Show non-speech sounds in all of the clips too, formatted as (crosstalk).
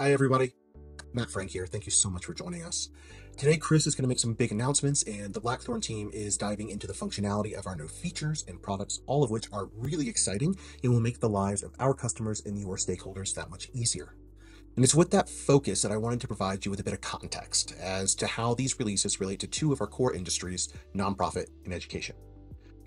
Hi, everybody. Matt Frank here. Thank you so much for joining us. Today, Chris is going to make some big announcements, and the Blackthorn team is diving into the functionality of our new features and products, all of which are really exciting and will make the lives of our customers and your stakeholders that much easier. And it's with that focus that I wanted to provide you with a bit of context as to how these releases relate to two of our core industries, nonprofit and education.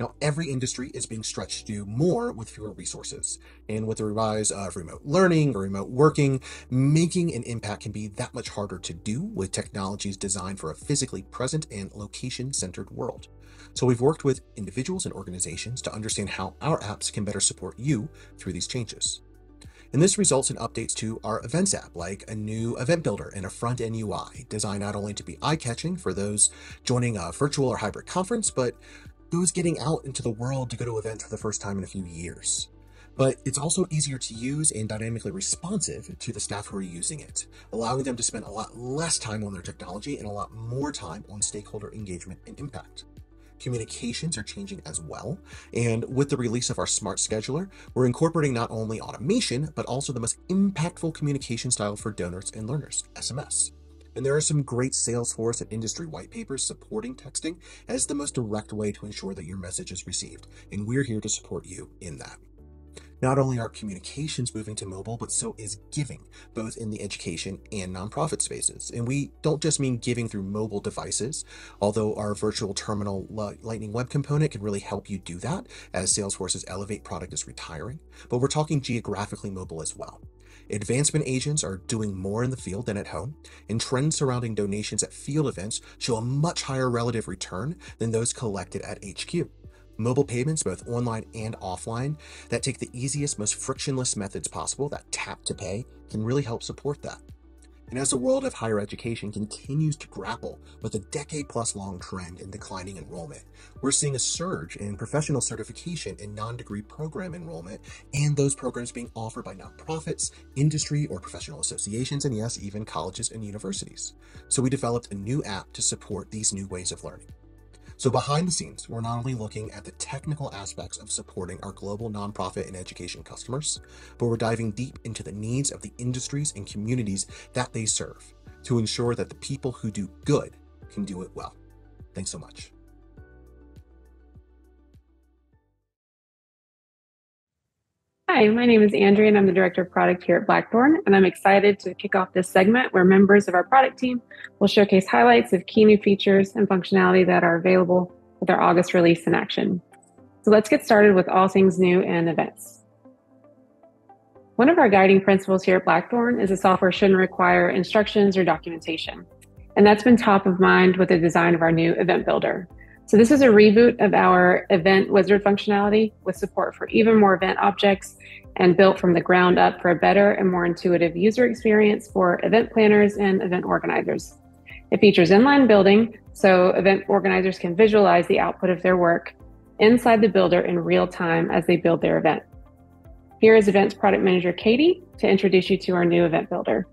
Now, every industry is being stretched to do more with fewer resources. And with the rise of remote learning or remote working, making an impact can be that much harder to do with technologies designed for a physically present and location centered world. So, we've worked with individuals and organizations to understand how our apps can better support you through these changes. And this results in updates to our Events app, like a new event builder and a front end UI, designed not only to be eye catching for those joining a virtual or hybrid conference, but those getting out into the world to go to events for the first time in a few years. But it's also easier to use and dynamically responsive to the staff who are using it, allowing them to spend a lot less time on their technology and a lot more time on stakeholder engagement and impact. Communications are changing as well, and with the release of our Smart Scheduler, we're incorporating not only automation, but also the most impactful communication style for donors and learners, SMS. And there are some great Salesforce and industry white papers supporting texting as the most direct way to ensure that your message is received. And we're here to support you in that. Not only are communications moving to mobile, but so is giving, both in the education and nonprofit spaces. And we don't just mean giving through mobile devices, although our virtual terminal Lightning Web component can really help you do that as Salesforce's Elevate product is retiring. But we're talking geographically mobile as well. Advancement agents are doing more in the field than at home, and trends surrounding donations at field events show a much higher relative return than those collected at HQ. Mobile payments, both online and offline, that take the easiest, most frictionless methods possible, that tap to pay, can really help support that. And as the world of higher education continues to grapple with a decade plus long trend in declining enrollment, we're seeing a surge in professional certification and non degree program enrollment, and those programs being offered by nonprofits, industry or professional associations, and yes, even colleges and universities. So we developed a new app to support these new ways of learning. So, behind the scenes, we're not only looking at the technical aspects of supporting our global nonprofit and education customers, but we're diving deep into the needs of the industries and communities that they serve to ensure that the people who do good can do it well. Thanks so much. Hi, my name is Andrea, and I'm the Director of Product here at Blackthorn. And I'm excited to kick off this segment where members of our product team will showcase highlights of key new features and functionality that are available with our August release in action. So let's get started with all things new and events. One of our guiding principles here at Blackthorn is that software shouldn't require instructions or documentation. And that's been top of mind with the design of our new event builder. So this is a reboot of our event wizard functionality with support for even more event objects and built from the ground up for a better and more intuitive user experience for event planners and event organizers. It features inline building so event organizers can visualize the output of their work inside the builder in real time as they build their event. Here is Events Product Manager Katie to introduce you to our new event builder.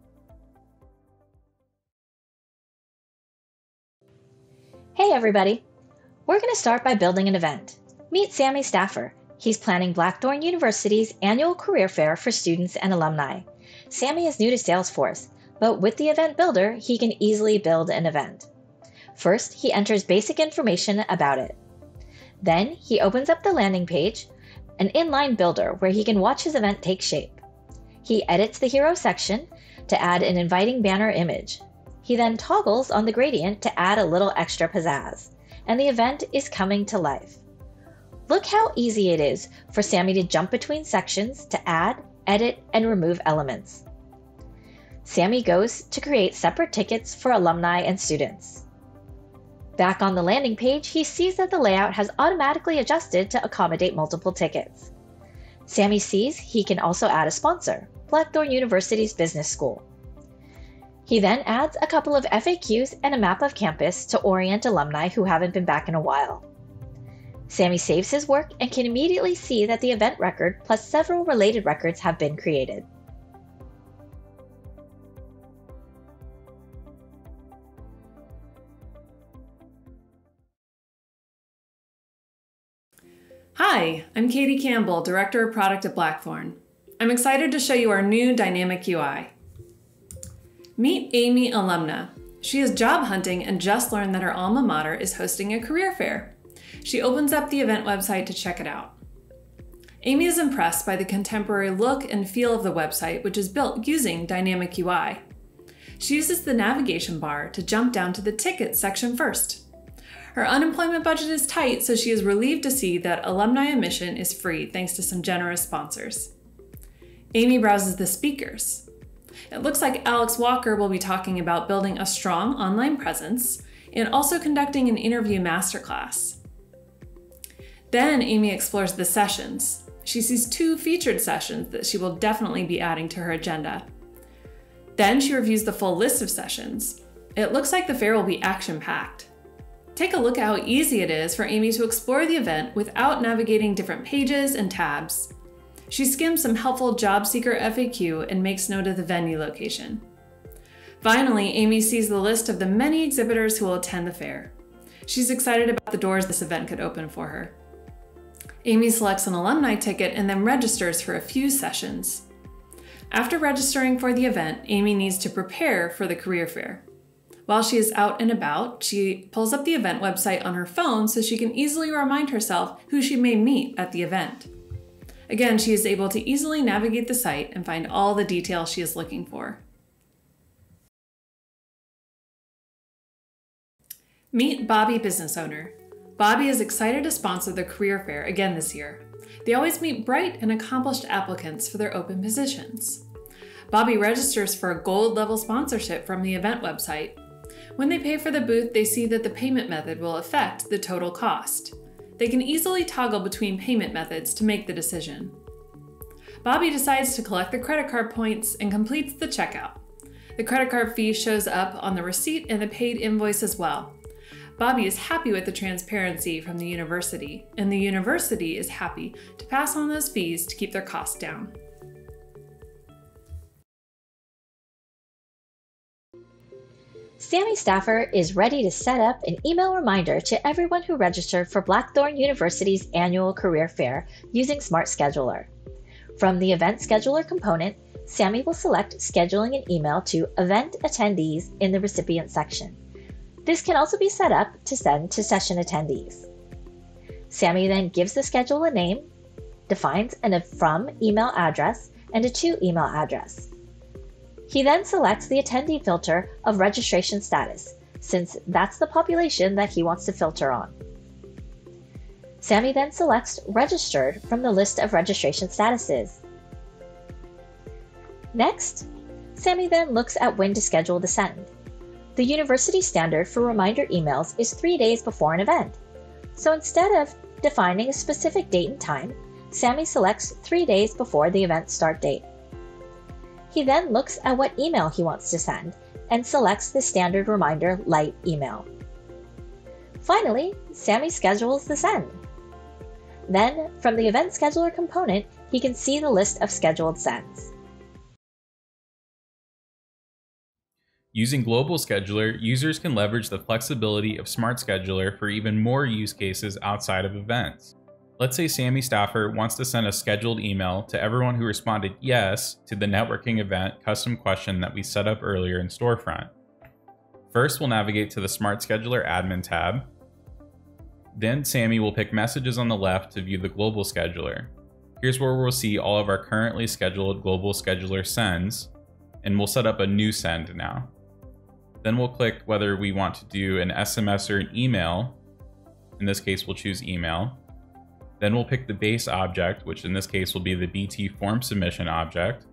Hey everybody, we're going to start by building an event. Meet Sammy Staffer. He's planning Blackthorn University's annual career fair for students and alumni. Sammy is new to Salesforce, but with the event builder, he can easily build an event. First, he enters basic information about it. Then, he opens up the landing page, an inline builder where he can watch his event take shape. He edits the hero section to add an inviting banner image. He then toggles on the gradient to add a little extra pizzazz and the event is coming to life. Look how easy it is for Sammy to jump between sections to add, edit, and remove elements. Sammy goes to create separate tickets for alumni and students. Back on the landing page, he sees that the layout has automatically adjusted to accommodate multiple tickets. Sammy sees he can also add a sponsor, Blackthorn University's Business School. He then adds a couple of FAQs and a map of campus to orient alumni who haven't been back in a while. Sammy saves his work and can immediately see that the event record plus several related records have been created. Hi, I'm Katie Campbell, Director of Product at Blackthorn. I'm excited to show you our new dynamic UI. Meet Amy Alumna. She is job hunting and just learned that her alma mater is hosting a career fair. She opens up the event website to check it out. Amy is impressed by the contemporary look and feel of the website, which is built using Dynamic UI. She uses the navigation bar to jump down to the tickets section first. Her unemployment budget is tight, so she is relieved to see that alumni admission is free thanks to some generous sponsors. Amy browses the speakers. It looks like Alex Walker will be talking about building a strong online presence and also conducting an interview masterclass. Then Amy explores the sessions. She sees two featured sessions that she will definitely be adding to her agenda. Then she reviews the full list of sessions. It looks like the fair will be action packed. Take a look at how easy it is for Amy to explore the event without navigating different pages and tabs. She skims some helpful job seeker FAQ and makes note of the venue location. Finally, Amy sees the list of the many exhibitors who will attend the fair. She's excited about the doors this event could open for her. Amy selects an alumni ticket and then registers for a few sessions. After registering for the event, Amy needs to prepare for the career fair. While she is out and about, she pulls up the event website on her phone so she can easily remind herself who she may meet at the event. Again, she is able to easily navigate the site and find all the details she is looking for. Meet Bobby Business Owner. Bobby is excited to sponsor the career fair again this year. They always meet bright and accomplished applicants for their open positions. Bobby registers for a gold level sponsorship from the event website. When they pay for the booth, they see that the payment method will affect the total cost. They can easily toggle between payment methods to make the decision. Bobby decides to collect the credit card points and completes the checkout. The credit card fee shows up on the receipt and the paid invoice as well. Bobby is happy with the transparency from the university, and the university is happy to pass on those fees to keep their costs down. Sammy Staffer is ready to set up an email reminder to everyone who registered for Blackthorn University's annual career fair using Smart Scheduler. From the Event Scheduler component, Sammy will select scheduling an email to event attendees in the recipient section. This can also be set up to send to session attendees. Sammy then gives the schedule a name, defines a from email address and a to email address. He then selects the attendee filter of registration status, since that's the population that he wants to filter on. Sammy then selects registered from the list of registration statuses. Next, Sammy then looks at when to schedule the send. The university standard for reminder emails is three days before an event. So instead of defining a specific date and time, Sammy selects three days before the event start date. He then looks at what email he wants to send and selects the standard reminder light email. Finally, Sammy schedules the send. Then, from the event scheduler component, he can see the list of scheduled sends. Using Global Scheduler, users can leverage the flexibility of Smart Scheduler for even more use cases outside of events. Let's say Sammy Staffer wants to send a scheduled email to everyone who responded yes to the networking event custom question that we set up earlier in Storefront. First, we'll navigate to the Smart Scheduler admin tab. Then Sammy will pick messages on the left to view the global scheduler. Here's where we'll see all of our currently scheduled global scheduler sends, and we'll set up a new send now. Then we'll click whether we want to do an SMS or an email. In this case, we'll choose email. Then we'll pick the base object, which in this case will be the BT form submission object.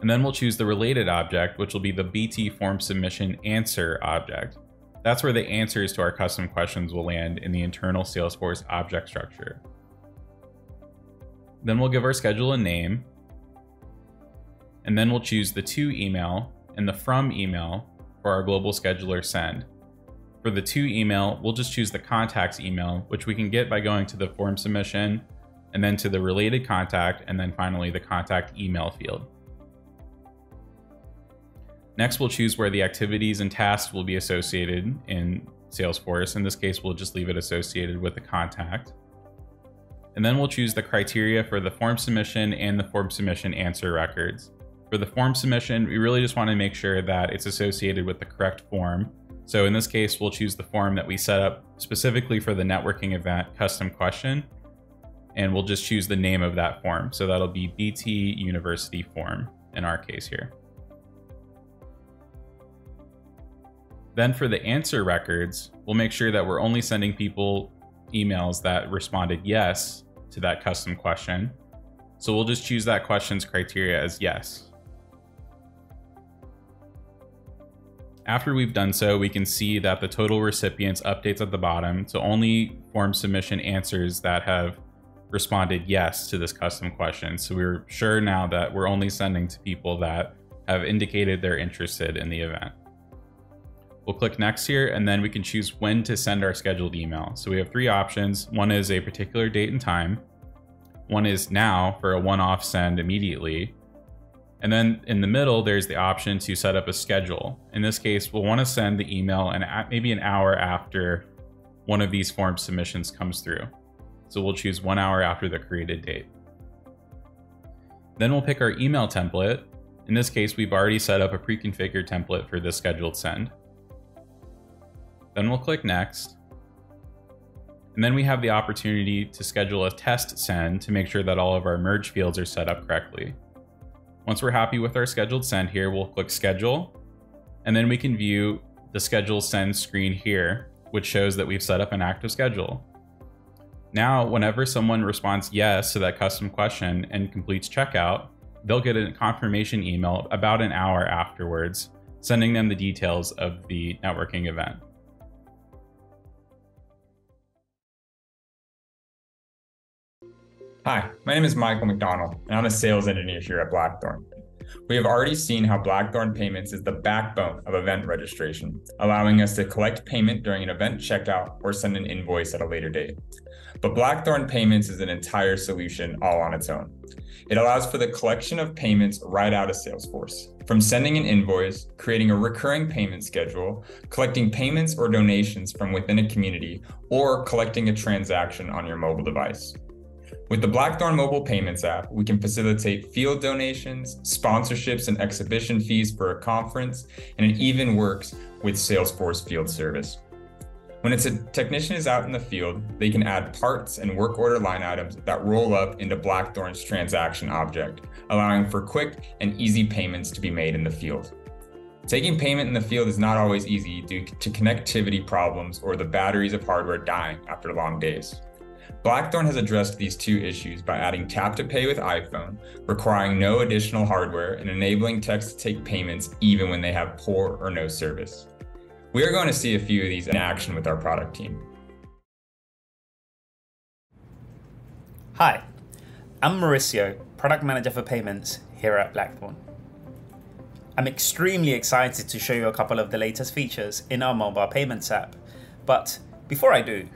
And then we'll choose the related object, which will be the BT form submission answer object. That's where the answers to our custom questions will land in the internal Salesforce object structure. Then we'll give our schedule a name, and then we'll choose the to email and the from email for our global scheduler send. For the to email, we'll just choose the contacts email, which we can get by going to the form submission and then to the related contact, and then finally the contact email field. Next, we'll choose where the activities and tasks will be associated in Salesforce. In this case, we'll just leave it associated with the contact. And then we'll choose the criteria for the form submission and the form submission answer records. For the form submission, we really just want to make sure that it's associated with the correct form. So in this case, we'll choose the form that we set up specifically for the networking event custom question, and we'll just choose the name of that form. So that'll be BT University form in our case here. Then for the answer records, we'll make sure that we're only sending people emails that responded yes to that custom question. So we'll just choose that question's criteria as yes. After we've done so, we can see that the total recipients updates at the bottom to only form submission answers that have responded yes to this custom question. So we're sure now that we're only sending to people that have indicated they're interested in the event. We'll click next here and then we can choose when to send our scheduled email. So we have three options. One is a particular date and time. One is now for a one-off send immediately. And then in the middle, there's the option to set up a schedule. In this case, we'll want to send the email and maybe an hour after one of these form submissions comes through. So we'll choose one hour after the created date. Then we'll pick our email template. In this case, we've already set up a pre-configured template for this scheduled send. Then we'll click next. And then we have the opportunity to schedule a test send to make sure that all of our merge fields are set up correctly. Once we're happy with our scheduled send here, we'll click schedule. And then we can view the schedule send screen here, which shows that we've set up an active schedule. Now, whenever someone responds yes to that custom question and completes checkout, they'll get a confirmation email about an hour afterwards, sending them the details of the networking event. Hi, my name is Michael McDonald, and I'm a sales engineer here at Blackthorn. We have already seen how Blackthorn Payments is the backbone of event registration, allowing us to collect payment during an event checkout or send an invoice at a later date. But Blackthorn Payments is an entire solution all on its own. It allows for the collection of payments right out of Salesforce. From sending an invoice, creating a recurring payment schedule, collecting payments or donations from within a community, or collecting a transaction on your mobile device. With the Blackthorn mobile payments app, we can facilitate field donations, sponsorships, and exhibition fees for a conference, and it even works with Salesforce Field Service. When a technician is out in the field, they can add parts and work order line items that roll up into Blackthorn's transaction object, allowing for quick and easy payments to be made in the field. Taking payment in the field is not always easy due to connectivity problems or the batteries of hardware dying after long days. Blackthorn has addressed these two issues by adding tap to pay with iPhone, requiring no additional hardware and enabling techs to take payments even when they have poor or no service. We are going to see a few of these in action with our product team. Hi, I'm Mauricio, Product Manager for Payments here at Blackthorn. I'm extremely excited to show you a couple of the latest features in our mobile payments app. But before I do,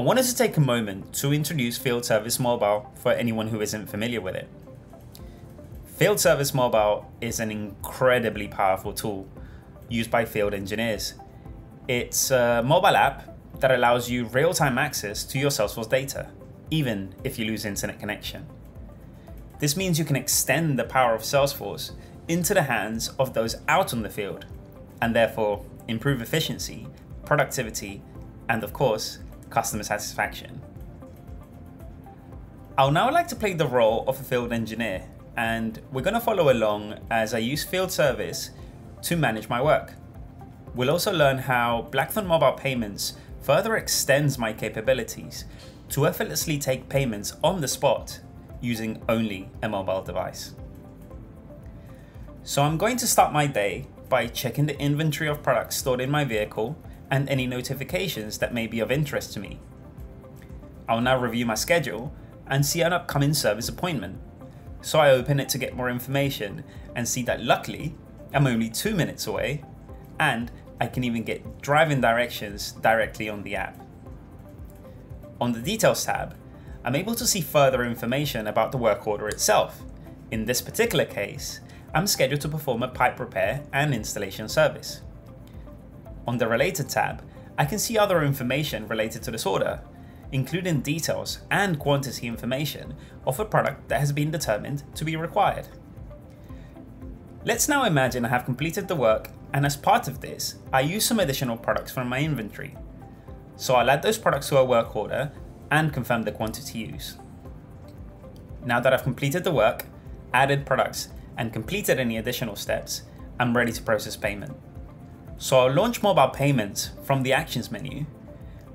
I wanted to take a moment to introduce Field Service Mobile for anyone who isn't familiar with it. Field Service Mobile is an incredibly powerful tool used by field engineers. It's a mobile app that allows you real time access to your Salesforce data, even if you lose internet connection. This means you can extend the power of Salesforce into the hands of those out on the field, and therefore improve efficiency, productivity, and of course, customer satisfaction. I'll now like to play the role of a field engineer, and we're going to follow along as I use field service to manage my work. We'll also learn how Blackthorn Mobile Payments further extends my capabilities to effortlessly take payments on the spot using only a mobile device. So I'm going to start my day by checking the inventory of products stored in my vehicle and any notifications that may be of interest to me. I'll now review my schedule and see an upcoming service appointment. So I open it to get more information and see that luckily I'm only two minutes away and I can even get driving directions directly on the app. On the Details tab, I'm able to see further information about the work order itself. In this particular case, I'm scheduled to perform a pipe repair and installation service. On the Related tab, I can see other information related to this order, including details and quantity information of a product that has been determined to be required. Let's now imagine I have completed the work and as part of this, I use some additional products from my inventory. So I'll add those products to a work order and confirm the quantity used. Now that I've completed the work, added products, and completed any additional steps, I'm ready to process payment. So I'll launch mobile payments from the actions menu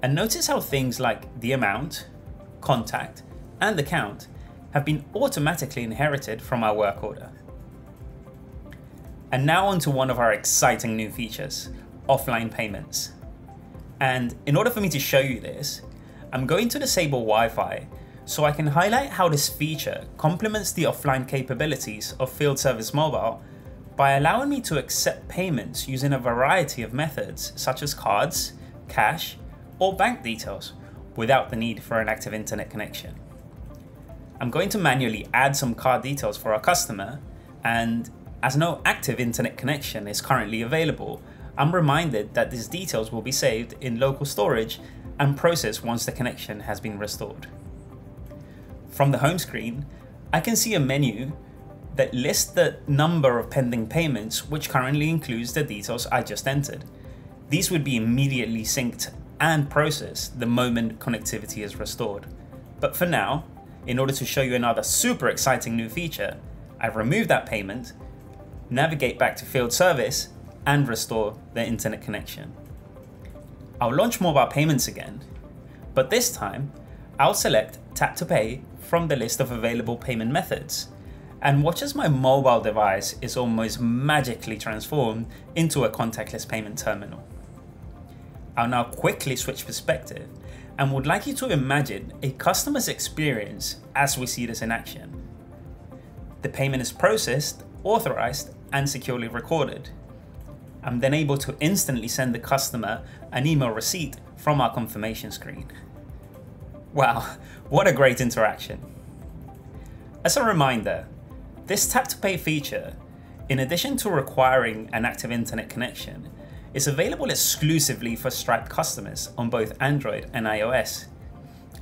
and notice how things like the amount, contact, and account have been automatically inherited from our work order. And now onto one of our exciting new features, offline payments. And in order for me to show you this, I'm going to disable Wi-Fi so I can highlight how this feature complements the offline capabilities of Field Service Mobile by allowing me to accept payments using a variety of methods such as cards, cash, or bank details without the need for an active internet connection. I'm going to manually add some card details for our customer and as no active internet connection is currently available, I'm reminded that these details will be saved in local storage and processed once the connection has been restored. From the home screen, I can see a menu that lists the number of pending payments, which currently includes the details I just entered. These would be immediately synced and processed the moment connectivity is restored. But for now, in order to show you another super exciting new feature, I've removed that payment, navigate back to field service, and restore the internet connection. I'll launch mobile payments again, but this time I'll select tap to pay from the list of available payment methods and watch as my mobile device is almost magically transformed into a contactless payment terminal. I'll now quickly switch perspective and would like you to imagine a customer's experience as we see this in action. The payment is processed, authorized, and securely recorded. I'm then able to instantly send the customer an email receipt from our confirmation screen. Wow, (laughs) what a great interaction. As a reminder, this tap to pay feature, in addition to requiring an active internet connection, is available exclusively for Stripe customers on both Android and iOS.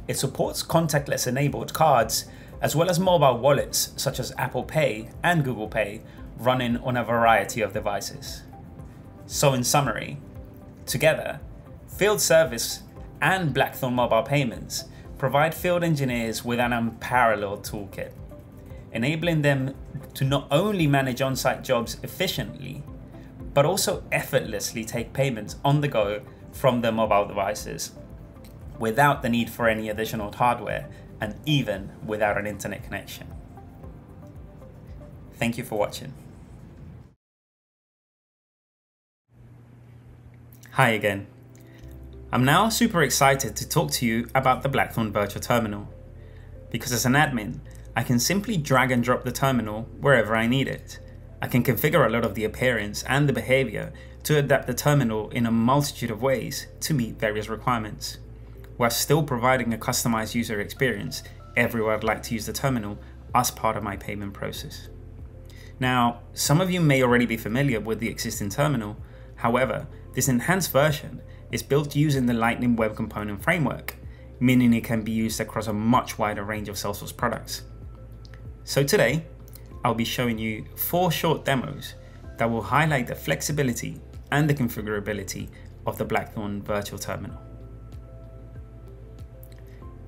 It supports contactless enabled cards as well as mobile wallets such as Apple Pay and Google Pay running on a variety of devices. So, in summary, together, Field Service and Blackthorn Mobile Payments provide field engineers with an unparalleled toolkit, enabling them to not only manage on site jobs efficiently, but also effortlessly take payments on the go from their mobile devices without the need for any additional hardware and even without an internet connection. Thank you for watching. Hi again. I'm now super excited to talk to you about the Blackthorn Virtual Terminal. Because as an admin, I can simply drag and drop the terminal wherever I need it. I can configure a lot of the appearance and the behavior to adapt the terminal in a multitude of ways to meet various requirements, while still providing a customized user experience everywhere I'd like to use the terminal as part of my payment process. Now, some of you may already be familiar with the existing terminal, however, this enhanced version is built using the Lightning Web Component Framework, meaning it can be used across a much wider range of Salesforce products. So today, I'll be showing you four short demos that will highlight the flexibility and the configurability of the Blackthorn Virtual Terminal.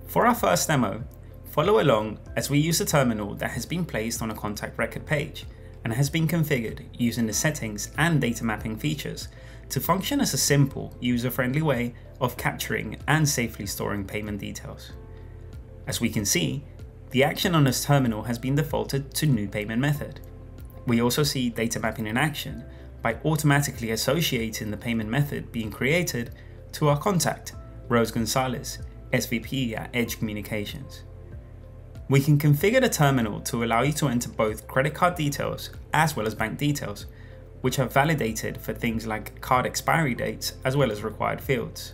For our first demo, follow along as we use a terminal that has been placed on a contact record page and has been configured using the settings and data mapping features to function as a simple, user-friendly way of capturing and safely storing payment details. As we can see, the action on this terminal has been defaulted to new payment method. We also see data mapping in action by automatically associating the payment method being created to our contact, Rose Gonzalez, SVP at Edge Communications. We can configure the terminal to allow you to enter both credit card details as well as bank details, which are validated for things like card expiry dates as well as required fields.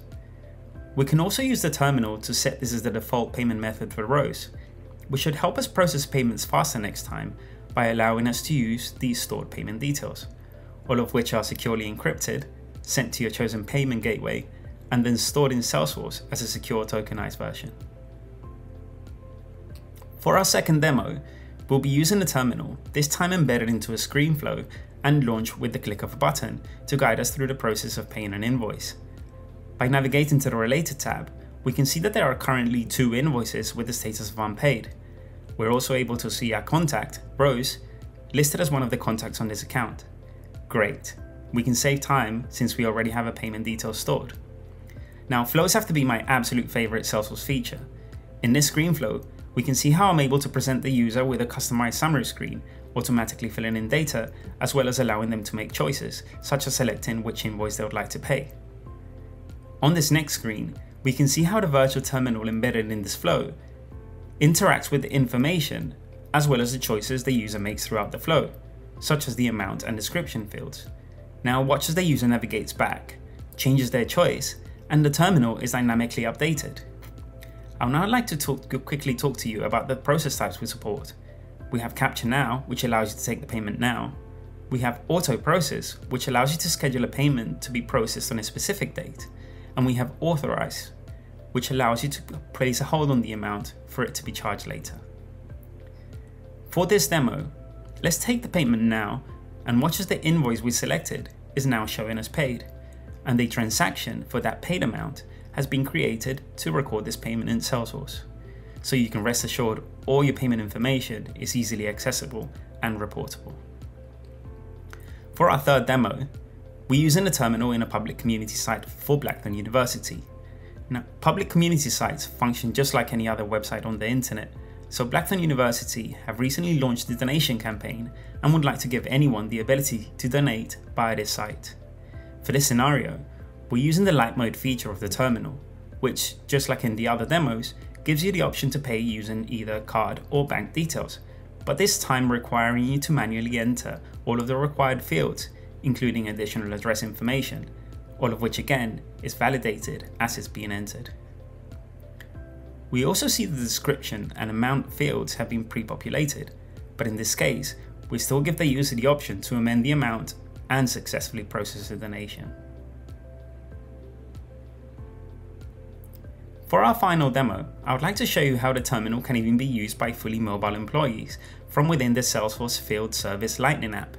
We can also use the terminal to set this as the default payment method for Rose, which should help us process payments faster next time by allowing us to use these stored payment details, all of which are securely encrypted, sent to your chosen payment gateway, and then stored in Salesforce as a secure tokenized version. For our second demo, we'll be using the terminal, this time embedded into a ScreenFlow and launch with the click of a button to guide us through the process of paying an invoice. By navigating to the Related tab, we can see that there are currently two invoices with the status of unpaid. We're also able to see our contact, Rose, listed as one of the contacts on this account. Great, we can save time since we already have a payment detail stored. Now, flows have to be my absolute favorite Salesforce feature. In this screen flow, we can see how I'm able to present the user with a customized summary screen, automatically filling in data, as well as allowing them to make choices, such as selecting which invoice they would like to pay. On this next screen, we can see how the virtual terminal embedded in this flow interacts with the information, as well as the choices the user makes throughout the flow, such as the amount and description fields. Now watch as the user navigates back, changes their choice, and the terminal is dynamically updated. I would now like to talk, quickly talk to you about the process types we support. We have Capture Now, which allows you to take the payment now. We have Auto Process, which allows you to schedule a payment to be processed on a specific date. And we have Authorize, which allows you to place a hold on the amount for it to be charged later. For this demo, let's take the payment now and watch as the invoice we selected is now showing as paid, and the transaction for that paid amount has been created to record this payment in Salesforce. So you can rest assured all your payment information is easily accessible and reportable. For our third demo, we're using a terminal in a public community site for Blackthorn University. Now, public community sites function just like any other website on the internet, so Blackthorn University have recently launched the donation campaign and would like to give anyone the ability to donate via this site. For this scenario, we're using the light mode feature of the terminal, which, just like in the other demos, gives you the option to pay using either card or bank details, but this time requiring you to manually enter all of the required fields, including additional address information, all of which again is validated as it's being entered. We also see the description and amount fields have been pre-populated, but in this case, we still give the user the option to amend the amount and successfully process the donation. For our final demo, I would like to show you how the terminal can even be used by fully mobile employees from within the Salesforce Field Service Lightning app.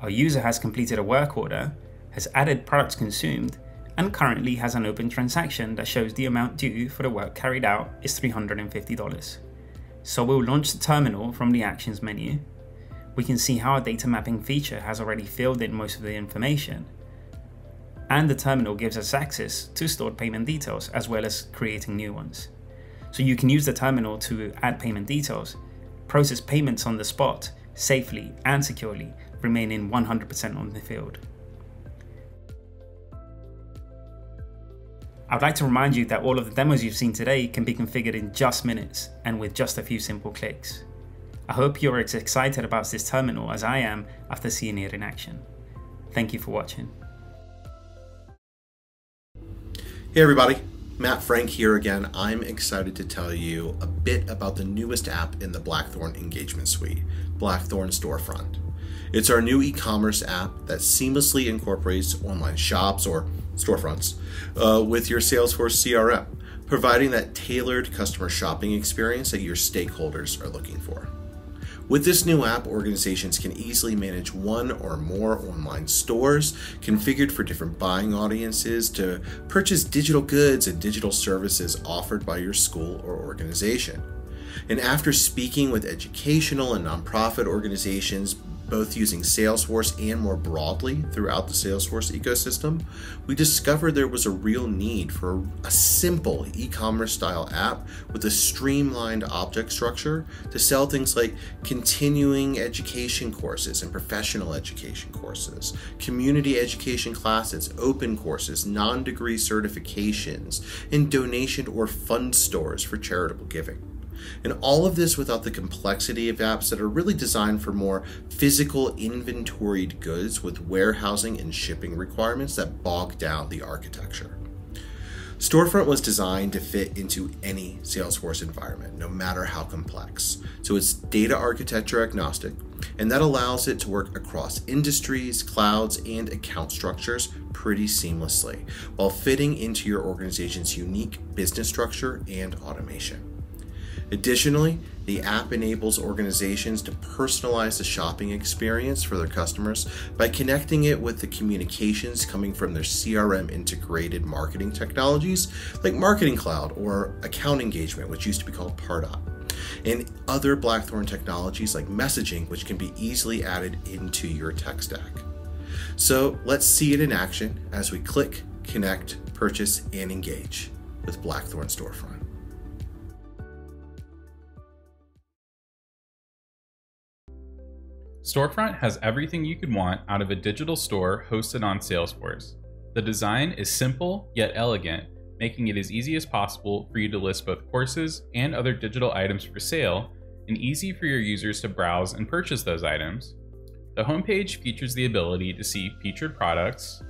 Our user has completed a work order, has added products consumed, and currently has an open transaction that shows the amount due for the work carried out is $350. So we'll launch the terminal from the Actions menu. We can see how our data mapping feature has already filled in most of the information, and the terminal gives us access to stored payment details as well as creating new ones. So you can use the terminal to add payment details, process payments on the spot safely and securely, remaining 100% on the field. I'd like to remind you that all of the demos you've seen today can be configured in just minutes and with just a few simple clicks. I hope you're as excited about this terminal as I am after seeing it in action. Thank you for watching. Hey everybody, Matt Frank here again. I'm excited to tell you a bit about the newest app in the Blackthorn engagement suite, Blackthorn Storefront. It's our new e-commerce app that seamlessly incorporates online shops or storefronts uh, with your Salesforce CRM, providing that tailored customer shopping experience that your stakeholders are looking for. With this new app, organizations can easily manage one or more online stores configured for different buying audiences to purchase digital goods and digital services offered by your school or organization. And after speaking with educational and nonprofit organizations, both using Salesforce and more broadly throughout the Salesforce ecosystem, we discovered there was a real need for a simple e commerce style app with a streamlined object structure to sell things like continuing education courses and professional education courses, community education classes, open courses, non degree certifications, and donation or fund stores for charitable giving. And all of this without the complexity of apps that are really designed for more physical inventoried goods with warehousing and shipping requirements that bog down the architecture. Storefront was designed to fit into any Salesforce environment, no matter how complex. So it's data architecture agnostic, and that allows it to work across industries, clouds, and account structures pretty seamlessly, while fitting into your organization's unique business structure and automation. Additionally, The app enables organizations to personalize the shopping experience for their customers by connecting it with the communications coming from their CRM integrated marketing technologies like Marketing Cloud or Account Engagement, which used to be called Pardot, and other Blackthorn technologies like messaging, which can be easily added into your tech stack. So let's see it in action as we click, connect, purchase, and engage with Blackthorn Storefront. Storefront has everything you could want out of a digital store hosted on Salesforce. The design is simple yet elegant, making it as easy as possible for you to list both courses and other digital items for sale, and easy for your users to browse and purchase those items. The homepage features the ability to see featured products,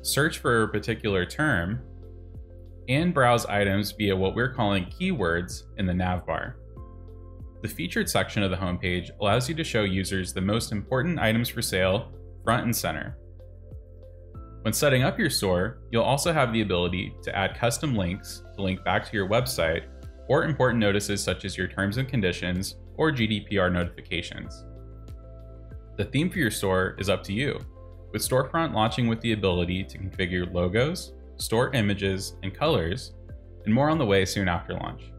search for a particular term, and browse items via what we're calling keywords in the navbar. The featured section of the homepage allows you to show users the most important items for sale front and center. When setting up your store, you'll also have the ability to add custom links to link back to your website or important notices such as your terms and conditions or GDPR notifications. The theme for your store is up to you, with Storefront launching with the ability to configure logos, store images, and colors, and more on the way soon after launch.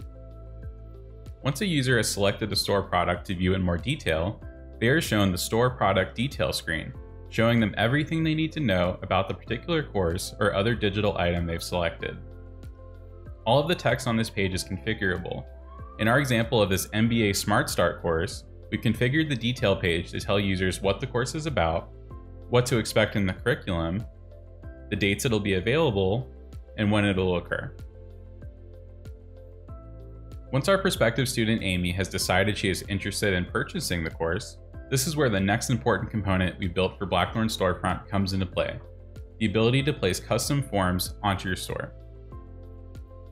Once a user has selected the store product to view in more detail, they are shown the store product detail screen, showing them everything they need to know about the particular course or other digital item they've selected. All of the text on this page is configurable. In our example of this MBA Smart Start course, we configured the detail page to tell users what the course is about, what to expect in the curriculum, the dates it'll be available, and when it'll occur. Once our prospective student Amy has decided she is interested in purchasing the course, this is where the next important component we built for Blackthorn Storefront comes into play the ability to place custom forms onto your store.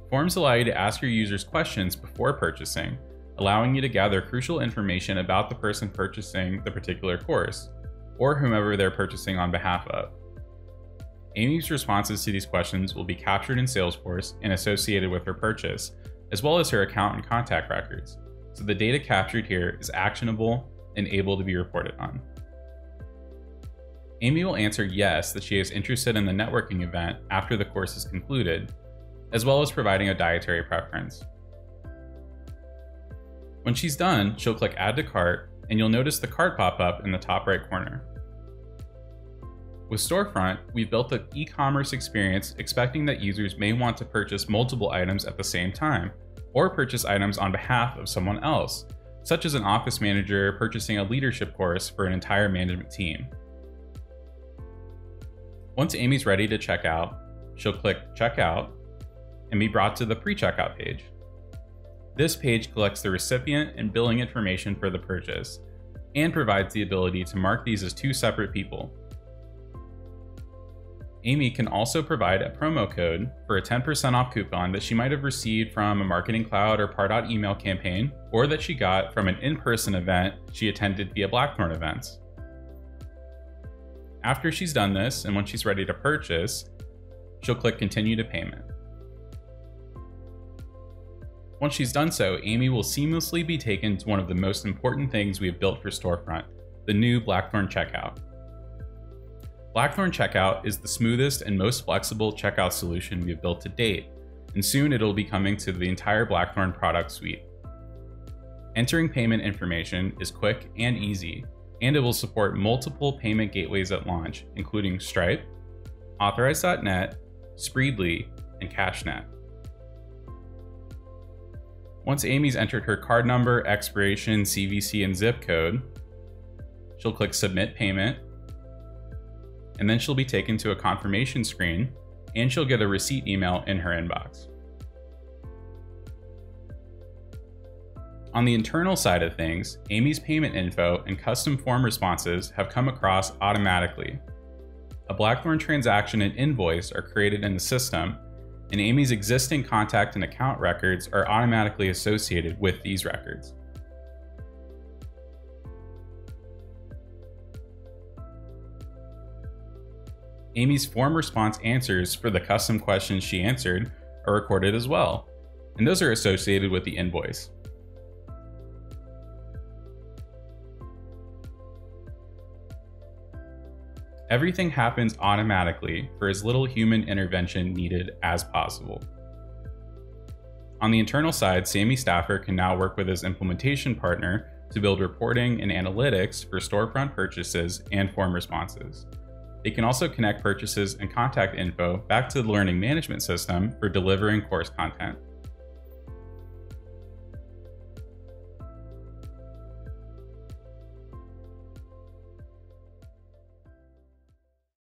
Forms allow you to ask your users questions before purchasing, allowing you to gather crucial information about the person purchasing the particular course, or whomever they're purchasing on behalf of. Amy's responses to these questions will be captured in Salesforce and associated with her purchase, as well as her account and contact records, so the data captured here is actionable and able to be reported on. Amy will answer yes that she is interested in the networking event after the course is concluded, as well as providing a dietary preference. When she's done, she'll click Add to Cart, and you'll notice the cart pop up in the top right corner. With Storefront, we've built an e commerce experience expecting that users may want to purchase multiple items at the same time, or purchase items on behalf of someone else, such as an office manager purchasing a leadership course for an entire management team. Once Amy's ready to check out, she'll click Checkout and be brought to the pre checkout page. This page collects the recipient and billing information for the purchase and provides the ability to mark these as two separate people Amy can also provide a promo code for a 10% off coupon that she might have received from a Marketing Cloud or Pardot email campaign, or that she got from an in person event she attended via Blackthorn events. After she's done this, and when she's ready to purchase, she'll click Continue to Payment. Once she's done so, Amy will seamlessly be taken to one of the most important things we have built for Storefront the new Blackthorn checkout. Blackthorn Checkout is the smoothest and most flexible checkout solution we have built to date, and soon it'll be coming to the entire Blackthorn product suite. Entering payment information is quick and easy, and it will support multiple payment gateways at launch, including Stripe, Authorize.net, Spreedly, and CashNet. Once Amy's entered her card number, expiration, CVC, and zip code, she'll click Submit Payment and then she'll be taken to a confirmation screen and she'll get a receipt email in her inbox. On the internal side of things, Amy's payment info and custom form responses have come across automatically. A Blackthorn transaction and invoice are created in the system, and Amy's existing contact and account records are automatically associated with these records. Amy's form response answers for the custom questions she answered are recorded as well, and those are associated with the invoice. Everything happens automatically for as little human intervention needed as possible. On the internal side, Sammy Staffer can now work with his implementation partner to build reporting and analytics for storefront purchases and form responses. They can also connect purchases and contact info back to the learning management system for delivering course content.